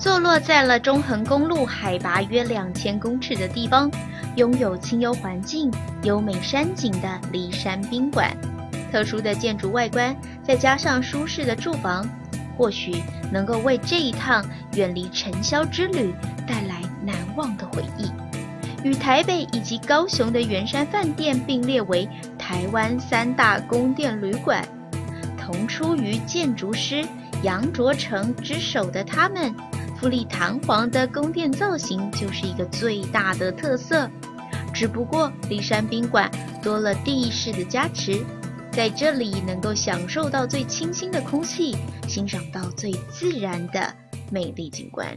坐落在了中横公路海拔约两千公尺的地方，拥有清幽环境、优美山景的骊山宾馆。特殊的建筑外观，再加上舒适的住房，或许能够为这一趟远离尘嚣之旅带来难忘的回忆。与台北以及高雄的圆山饭店并列为台湾三大宫殿旅馆，同出于建筑师杨卓成之手的他们。富丽堂皇的宫殿造型就是一个最大的特色，只不过骊山宾馆多了地势的加持，在这里能够享受到最清新的空气，欣赏到最自然的美丽景观。